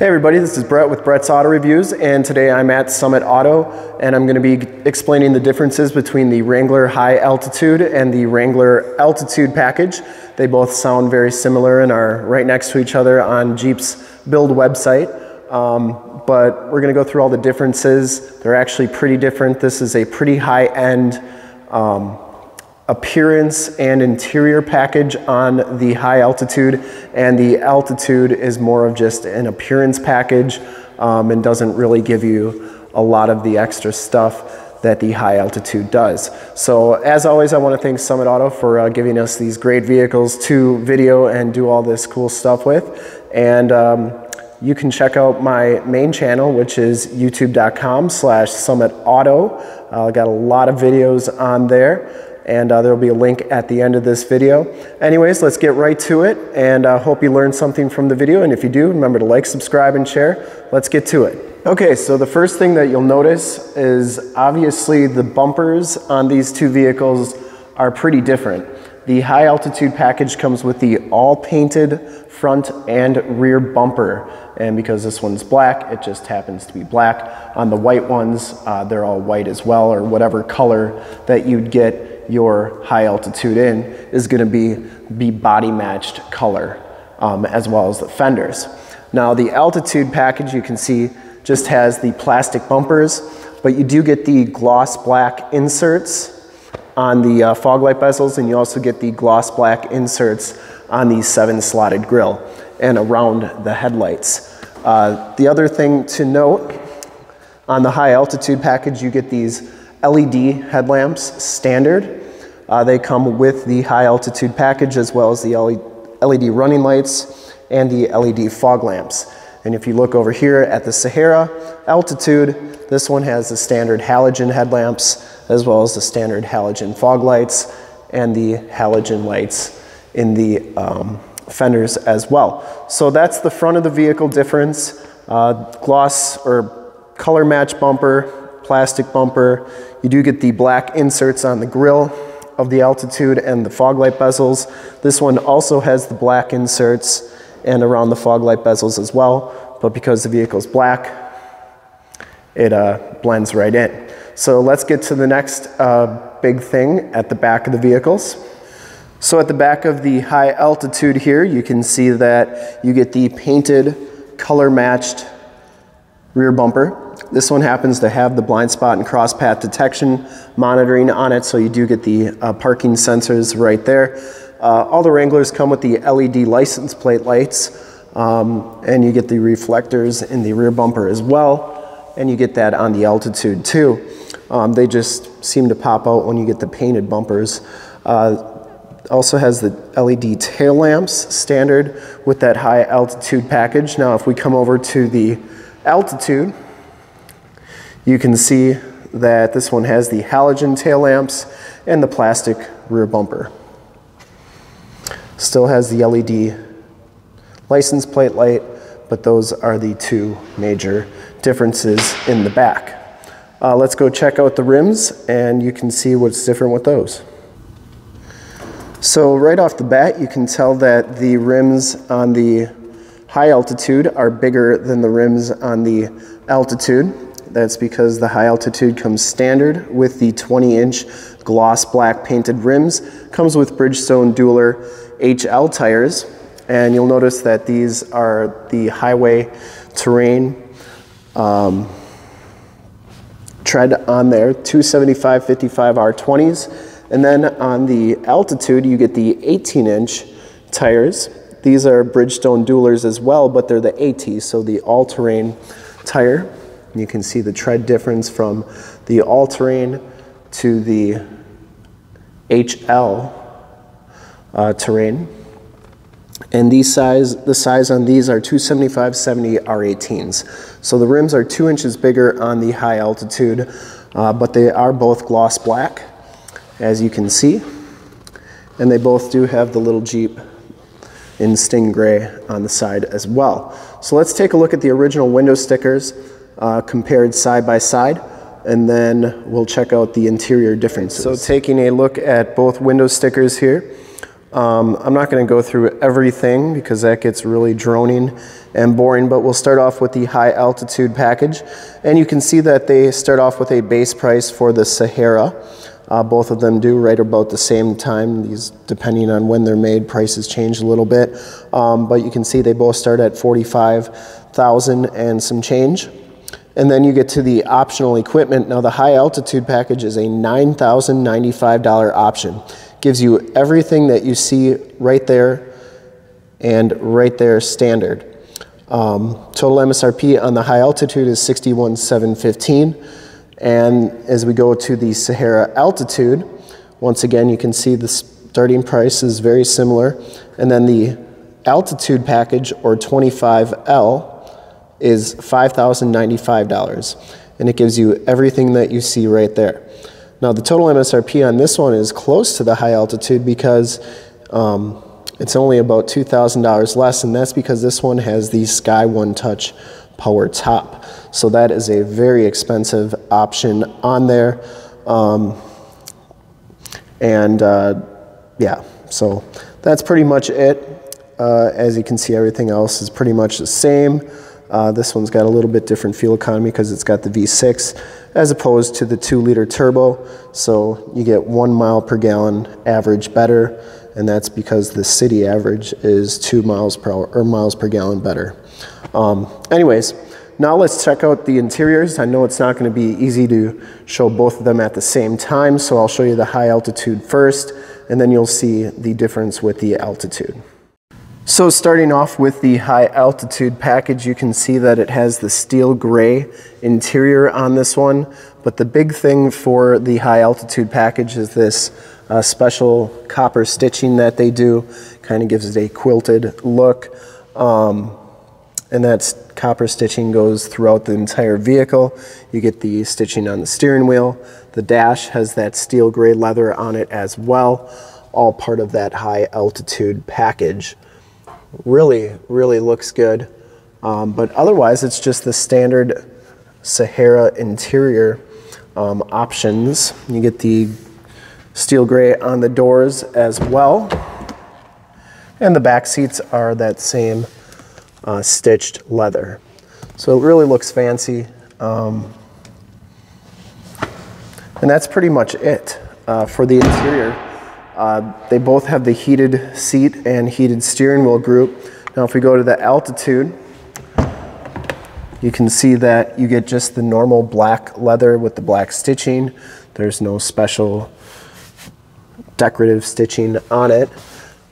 Hey everybody, this is Brett with Brett's Auto Reviews and today I'm at Summit Auto and I'm going to be explaining the differences between the Wrangler High Altitude and the Wrangler Altitude package. They both sound very similar and are right next to each other on Jeep's build website. Um, but we're going to go through all the differences. They're actually pretty different. This is a pretty high-end um, appearance and interior package on the high altitude and the altitude is more of just an appearance package um, and doesn't really give you a lot of the extra stuff that the high altitude does. So as always, I want to thank Summit Auto for uh, giving us these great vehicles to video and do all this cool stuff with. And um, you can check out my main channel, which is youtube.com slash Summit Auto. I uh, got a lot of videos on there and uh, there will be a link at the end of this video. Anyways, let's get right to it and I uh, hope you learned something from the video and if you do, remember to like, subscribe, and share. Let's get to it. Okay, so the first thing that you'll notice is obviously the bumpers on these two vehicles are pretty different. The high altitude package comes with the all painted front and rear bumper. And because this one's black, it just happens to be black. On the white ones, uh, they're all white as well, or whatever color that you'd get your high altitude in is going to be, be body matched color um, as well as the fenders. Now the altitude package you can see just has the plastic bumpers, but you do get the gloss black inserts on the uh, fog light bezels and you also get the gloss black inserts on the seven slotted grille and around the headlights. Uh, the other thing to note on the high altitude package, you get these LED headlamps standard uh, they come with the high altitude package as well as the LED running lights and the LED fog lamps. And if you look over here at the Sahara altitude, this one has the standard halogen headlamps as well as the standard halogen fog lights and the halogen lights in the um, fenders as well. So that's the front of the vehicle difference. Uh, gloss or color match bumper, plastic bumper. You do get the black inserts on the grille of the altitude and the fog light bezels. This one also has the black inserts and around the fog light bezels as well, but because the vehicle is black, it uh, blends right in. So let's get to the next uh, big thing at the back of the vehicles. So at the back of the high altitude here, you can see that you get the painted, color matched rear bumper. This one happens to have the blind spot and cross path detection monitoring on it, so you do get the uh, parking sensors right there. Uh, all the Wranglers come with the LED license plate lights, um, and you get the reflectors in the rear bumper as well, and you get that on the altitude too. Um, they just seem to pop out when you get the painted bumpers. Uh, also has the LED tail lamps standard with that high altitude package. Now if we come over to the altitude, you can see that this one has the halogen tail lamps and the plastic rear bumper. Still has the LED license plate light, but those are the two major differences in the back. Uh, let's go check out the rims and you can see what's different with those. So right off the bat, you can tell that the rims on the high altitude are bigger than the rims on the altitude. That's because the high altitude comes standard with the 20 inch gloss black painted rims. Comes with Bridgestone Dueler HL tires. And you'll notice that these are the highway terrain um, tread on there, 275 55 R20s. And then on the altitude, you get the 18 inch tires. These are Bridgestone Duelers as well, but they're the AT, so the all-terrain tire. You can see the tread difference from the all-terrain to the HL uh, terrain. And these size, the size on these are 275 70 R18s. So the rims are two inches bigger on the high altitude, uh, but they are both gloss black, as you can see. And they both do have the little Jeep in sting gray on the side as well. So let's take a look at the original window stickers uh, compared side by side and then we'll check out the interior differences. So taking a look at both window stickers here, Um, I'm not going to go through everything because that gets really droning and boring, but we'll start off with the high altitude package. And you can see that they start off with a base price for the Sahara. Uh, both of them do right about the same time. These, depending on when they're made, prices change a little bit. Um, but you can see they both start at 45,000 and some change. And then you get to the optional equipment. Now the high altitude package is a $9,095 option gives you everything that you see right there and right there standard. Um, total MSRP on the high altitude is 61,715. And as we go to the Sahara altitude, once again, you can see the starting price is very similar. And then the altitude package, or 25L, is $5,095. And it gives you everything that you see right there. Now the total MSRP on this one is close to the high altitude because um, it's only about $2,000 less and that's because this one has the Sky One Touch power top. So that is a very expensive option on there. Um, and uh, yeah, so that's pretty much it. Uh, as you can see, everything else is pretty much the same. Uh, this one's got a little bit different fuel economy because it's got the V6 as opposed to the two liter turbo. So you get one mile per gallon average better, and that's because the city average is two miles per hour or miles per gallon better. Um, anyways, now let's check out the interiors. I know it's not going to be easy to show both of them at the same time, so I'll show you the high altitude first, and then you'll see the difference with the altitude. So starting off with the high altitude package, you can see that it has the steel gray interior on this one. But the big thing for the high altitude package is this uh, special copper stitching that they do. Kind of gives it a quilted look. Um, and that copper stitching goes throughout the entire vehicle. You get the stitching on the steering wheel. The dash has that steel gray leather on it as well, all part of that high altitude package really, really looks good. Um, but otherwise, it's just the standard Sahara interior um, options. You get the steel gray on the doors as well. And the back seats are that same uh, stitched leather. So it really looks fancy. Um, and that's pretty much it uh, for the interior. Uh, they both have the heated seat and heated steering wheel group. Now if we go to the altitude, you can see that you get just the normal black leather with the black stitching. There's no special decorative stitching on it.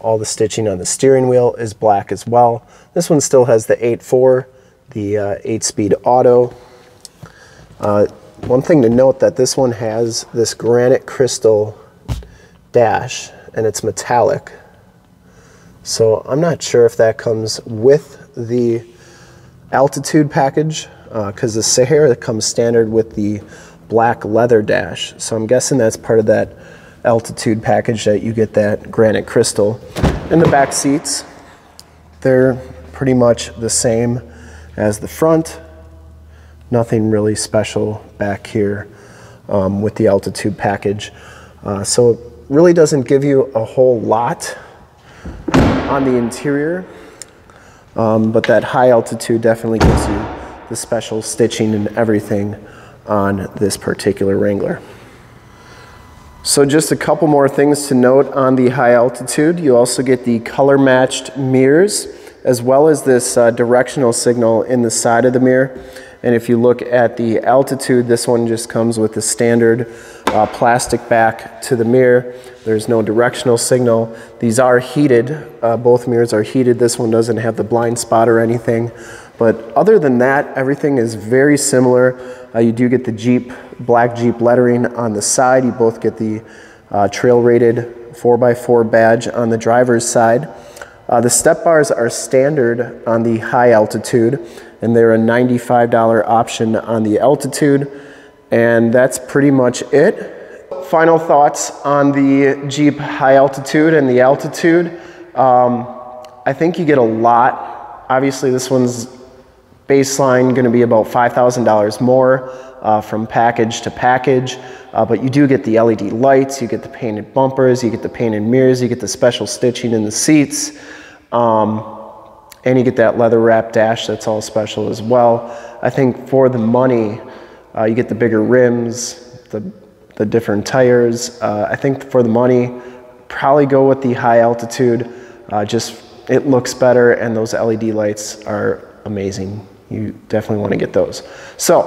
All the stitching on the steering wheel is black as well. This one still has the 8.4, the uh, 8-speed auto. Uh, one thing to note that this one has this granite crystal dash and it's metallic. So I'm not sure if that comes with the altitude package because uh, the Sahara comes standard with the black leather dash. So I'm guessing that's part of that altitude package that you get that granite crystal. And the back seats, they're pretty much the same as the front. Nothing really special back here um, with the altitude package. Uh, so really doesn't give you a whole lot on the interior, um, but that high altitude definitely gives you the special stitching and everything on this particular Wrangler. So just a couple more things to note on the high altitude. You also get the color matched mirrors as well as this uh, directional signal in the side of the mirror. And if you look at the altitude, this one just comes with the standard uh, plastic back to the mirror. There's no directional signal. These are heated. Uh, both mirrors are heated. This one doesn't have the blind spot or anything. But other than that, everything is very similar. Uh, you do get the Jeep, black Jeep lettering on the side. You both get the uh, trail rated 4x4 badge on the driver's side. Uh, the step bars are standard on the high altitude and they're a $95 option on the altitude. And that's pretty much it. Final thoughts on the Jeep high altitude and the altitude. Um, I think you get a lot. Obviously, this one's baseline going to be about $5,000 more uh, from package to package. Uh, but you do get the LED lights, you get the painted bumpers, you get the painted mirrors, you get the special stitching in the seats, um, and you get that leather wrap dash that's all special as well. I think for the money, uh, you get the bigger rims, the, the different tires. Uh, I think for the money, probably go with the high altitude. Uh, just it looks better and those LED lights are amazing. You definitely want to get those. So,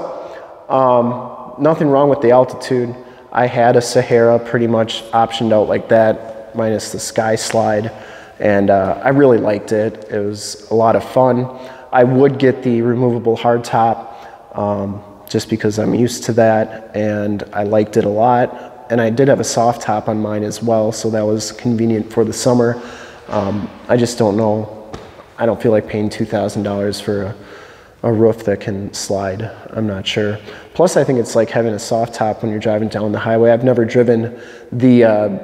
um, nothing wrong with the altitude. I had a Sahara pretty much optioned out like that, minus the sky slide, and uh, I really liked it. It was a lot of fun. I would get the removable hardtop um, just because I'm used to that, and I liked it a lot. And I did have a soft top on mine as well, so that was convenient for the summer. Um, I just don't know. I don't feel like paying $2,000 for a, a, roof that can slide. I'm not sure. Plus, I think it's like having a soft top when you're driving down the highway. I've never driven the uh,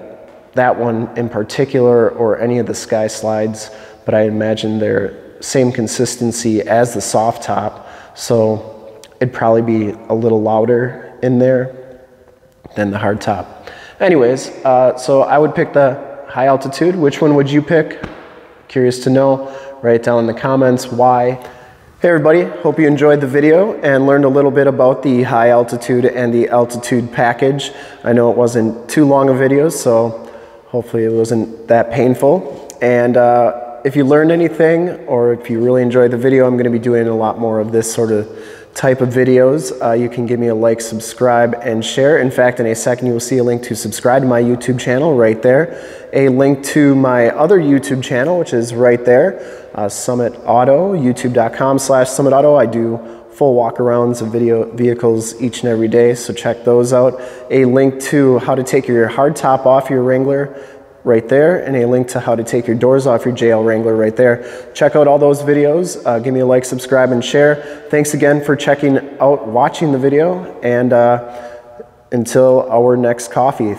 that one in particular or any of the sky slides, but I imagine they're same consistency as the soft top. So it'd probably be a little louder in there than the hard top. Anyways, uh, so I would pick the high altitude. Which one would you pick? Curious to know. Write down in the comments why. Hey everybody, hope you enjoyed the video and learned a little bit about the high altitude and the altitude package. I know it wasn't too long a video, so hopefully it wasn't that painful. And uh, if you learned anything or if you really enjoyed the video, I'm gonna be doing a lot more of this sort of type of videos, uh, you can give me a like, subscribe, and share. In fact, in a second, you will see a link to subscribe to my YouTube channel right there. A link to my other YouTube channel, which is right there, uh, Summit Auto, youtube.com slash Summit Auto. I do full walkarounds of video vehicles each and every day, so check those out. A link to how to take your hard top off your Wrangler right there and a link to how to take your doors off your JL Wrangler right there. Check out all those videos. Uh, give me a like, subscribe, and share. Thanks again for checking out, watching the video, and uh, until our next coffee.